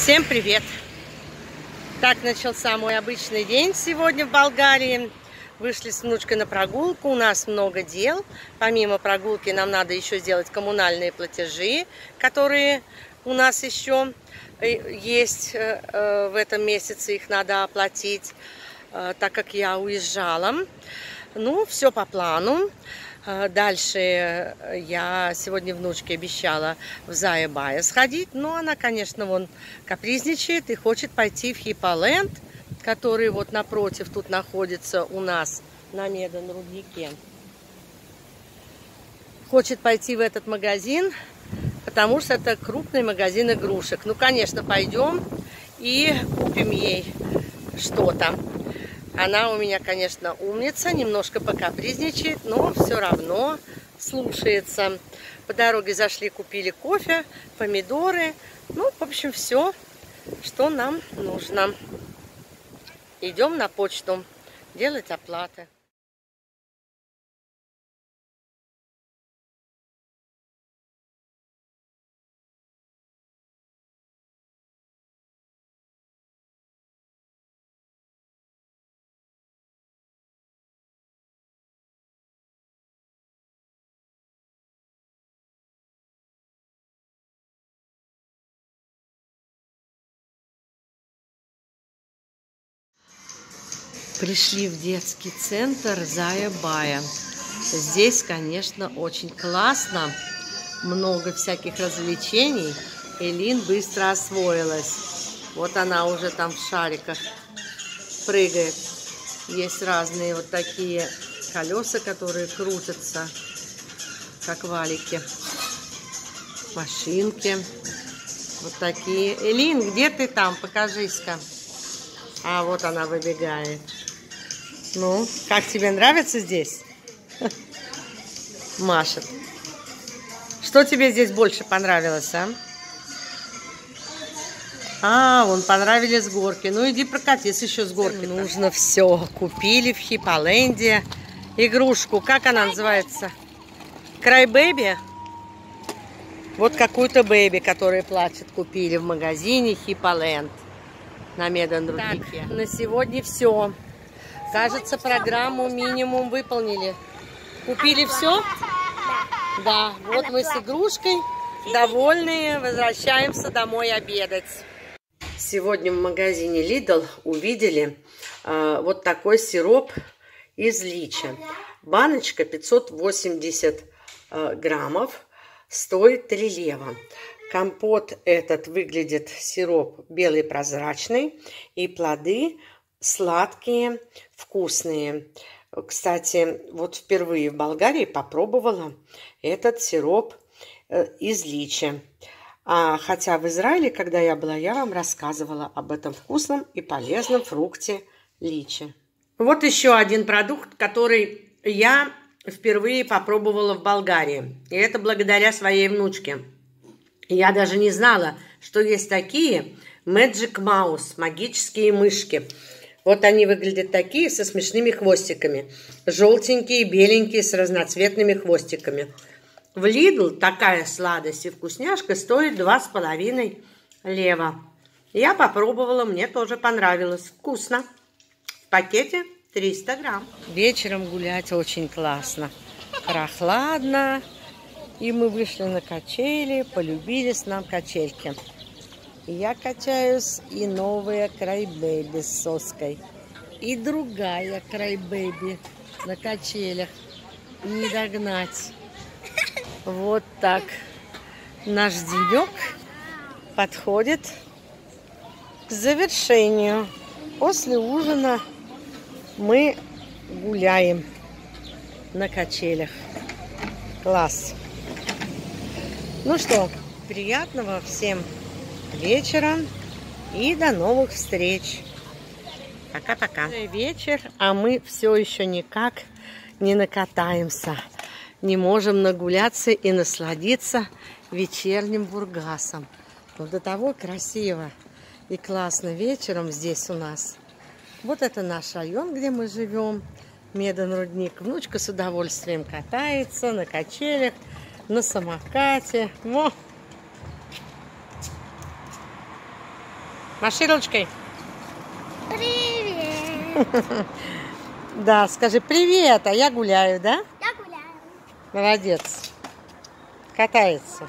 Всем привет! Так начался мой обычный день сегодня в Болгарии. Вышли с внучкой на прогулку, у нас много дел. Помимо прогулки нам надо еще сделать коммунальные платежи, которые у нас еще э, есть э, э, в этом месяце, их надо оплатить, так как я уезжала. Ну, все по плану. А, дальше э, я сегодня внучке обещала в Зая-Бая сходить, но она, конечно, вон капризничает и хочет пойти в Хиполенд, который вот напротив тут находится у нас на Медан-руднике. Хочет пойти в этот магазин, потому что это крупный магазин игрушек. Ну, конечно, пойдем и купим ей что-то. Она у меня, конечно, умница, немножко покапризничает, но все равно слушается. По дороге зашли, купили кофе, помидоры. Ну, в общем, все, что нам нужно. Идем на почту делать оплаты. Пришли в детский центр Зая-Бая. Здесь, конечно, очень классно. Много всяких развлечений. Элин быстро освоилась. Вот она уже там в шариках прыгает. Есть разные вот такие колеса, которые крутятся, как валики. Машинки. Вот такие. Элин, где ты там? Покажись-ка. А вот она выбегает. Ну, как тебе нравится здесь? Машет. Что тебе здесь больше понравилось, а? А, вон понравились горки. Ну, иди прокатись еще с горки. -то. Нужно все. Купили в Хиполенде игрушку. Как она называется? Крайбэби? Вот какую-то бэби, которая плачет, купили в магазине Хиполенд на Медан На сегодня все. Кажется, программу минимум выполнили. Купили все? Да, вот мы с игрушкой, довольные, возвращаемся домой обедать. Сегодня в магазине Lidl увидели э, вот такой сироп из лича. Баночка 580 э, граммов, стоит 3 лева. Компот этот выглядит сироп белый прозрачный и плоды сладкие, вкусные. Кстати, вот впервые в Болгарии попробовала этот сироп э, из личи. А хотя в Израиле, когда я была, я вам рассказывала об этом вкусном и полезном фрукте личи. Вот еще один продукт, который я впервые попробовала в Болгарии. И это благодаря своей внучке. Я даже не знала, что есть такие Magic Mouse, магические мышки. Вот они выглядят такие, со смешными хвостиками. Желтенькие, беленькие, с разноцветными хвостиками. В Lidl такая сладость и вкусняшка стоит 2,5 лева. Я попробовала, мне тоже понравилось. Вкусно. В пакете 300 грамм. Вечером гулять очень классно. Прохладно. И мы вышли на качели, полюбились нам качельки. Я качаюсь и новая крайбэби с соской. И другая крайбэби на качелях. Не догнать. Вот так. Наш денек подходит к завершению. После ужина мы гуляем на качелях. Класс. Ну что, приятного всем вечера и до новых встреч. Пока-пока. Вечер, а мы все еще никак не накатаемся. Не можем нагуляться и насладиться вечерним бургасом. Но до того красиво и классно вечером здесь у нас. Вот это наш район, где мы живем. Медан рудник. Внучка с удовольствием катается на качелях, на самокате. Во! Маши ручкой. Привет. Да, скажи привет, а я гуляю, да? Я гуляю. Молодец. Катается.